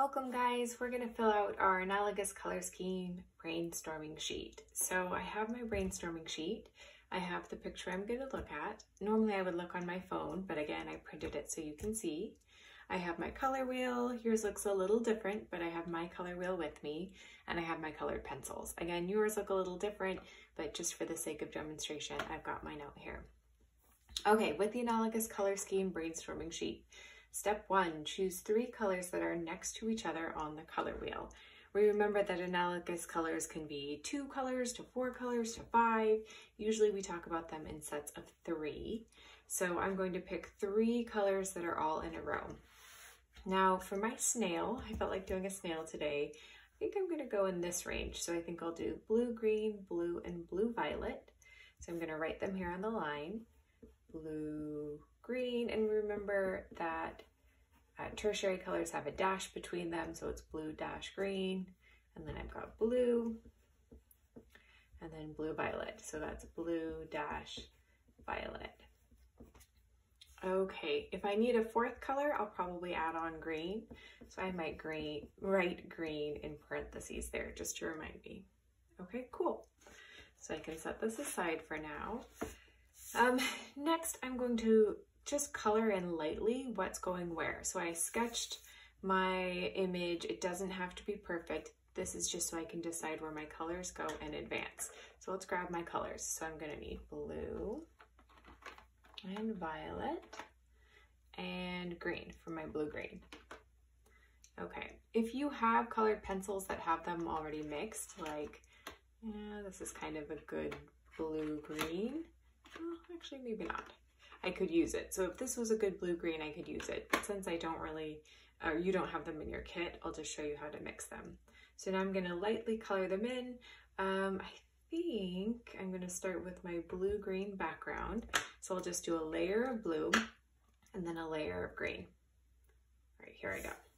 Welcome guys, we're gonna fill out our analogous color scheme brainstorming sheet. So I have my brainstorming sheet. I have the picture I'm gonna look at. Normally I would look on my phone, but again, I printed it so you can see. I have my color wheel. Yours looks a little different, but I have my color wheel with me and I have my colored pencils. Again, yours look a little different, but just for the sake of demonstration, I've got mine out here. Okay, with the analogous color scheme brainstorming sheet, Step one, choose three colors that are next to each other on the color wheel. We remember that analogous colors can be two colors to four colors to five. Usually we talk about them in sets of three. So I'm going to pick three colors that are all in a row. Now for my snail, I felt like doing a snail today. I think I'm gonna go in this range. So I think I'll do blue, green, blue, and blue violet. So I'm gonna write them here on the line. Blue, green, and remember that uh, tertiary colors have a dash between them, so it's blue dash green, and then I've got blue, and then blue violet, so that's blue dash violet. Okay, if I need a fourth color, I'll probably add on green. So I might green, write green in parentheses there just to remind me. Okay, cool. So I can set this aside for now. Um, next, I'm going to just color in lightly what's going where. So I sketched my image. It doesn't have to be perfect. This is just so I can decide where my colors go in advance. So let's grab my colors. So I'm gonna need blue and violet and green for my blue-green. Okay, if you have colored pencils that have them already mixed, like, yeah, this is kind of a good blue-green. Well, actually, maybe not. I could use it. So if this was a good blue-green, I could use it. But since I don't really, or you don't have them in your kit, I'll just show you how to mix them. So now I'm gonna lightly color them in. Um, I think I'm gonna start with my blue-green background. So I'll just do a layer of blue and then a layer of green. All right, here I go.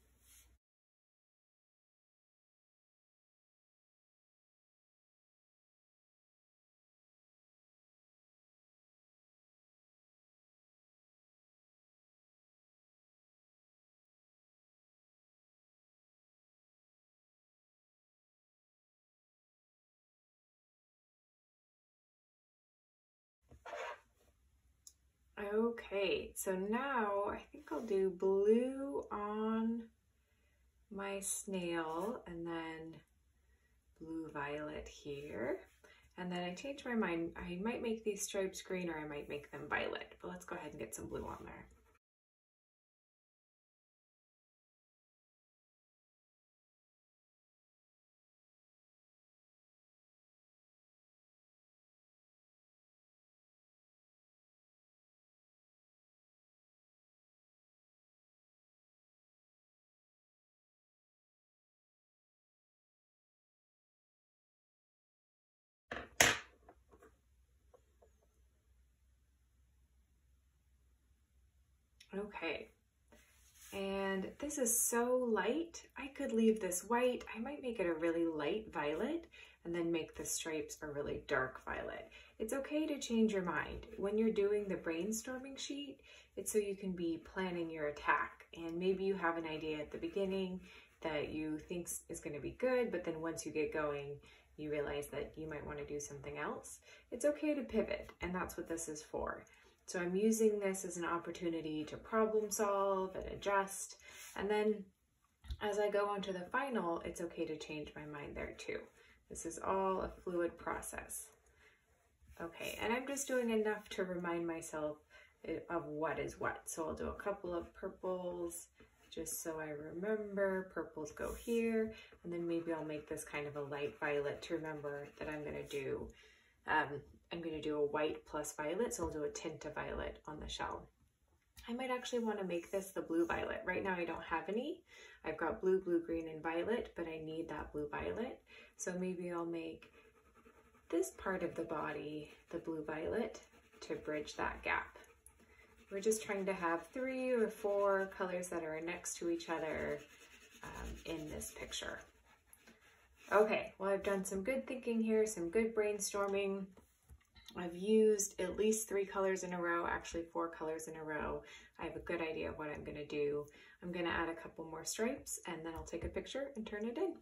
Okay, so now I think I'll do blue on my snail and then blue violet here. And then I changed my mind. I might make these stripes green or I might make them violet, but let's go ahead and get some blue on there. Okay. And this is so light. I could leave this white. I might make it a really light violet and then make the stripes a really dark violet. It's okay to change your mind. When you're doing the brainstorming sheet, it's so you can be planning your attack. And maybe you have an idea at the beginning that you think is going to be good, but then once you get going, you realize that you might want to do something else. It's okay to pivot, and that's what this is for. So I'm using this as an opportunity to problem solve and adjust. And then as I go on to the final, it's okay to change my mind there too. This is all a fluid process. Okay, and I'm just doing enough to remind myself of what is what. So I'll do a couple of purples just so I remember. Purples go here, and then maybe I'll make this kind of a light violet to remember that I'm gonna do um, I'm going to do a white plus violet, so I'll do a tint of violet on the shell. I might actually want to make this the blue violet. Right now I don't have any. I've got blue, blue, green, and violet, but I need that blue violet. So maybe I'll make this part of the body the blue violet to bridge that gap. We're just trying to have three or four colors that are next to each other um, in this picture. Okay, well I've done some good thinking here, some good brainstorming. I've used at least three colors in a row, actually four colors in a row. I have a good idea of what I'm gonna do. I'm gonna add a couple more stripes and then I'll take a picture and turn it in.